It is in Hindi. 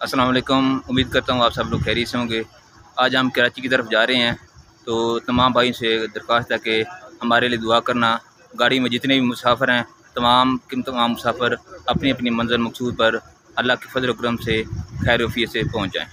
अस्सलाम वालेकुम उम्मीद करता हूँ आप सब लोग खैरी से होंगे। आज हम कराची की तरफ़ जा रहे हैं तो तमाम भाई से दरख्वास्त है कि हमारे लिए दुआ करना। गाड़ी में जितने भी मुसाफर हैं, तमाम किन तमाम मुसाफर अपनी अपनी मंजिल मकसूद पर अल्लाह के फजल करम से, खैर से पहुँच जाएँ।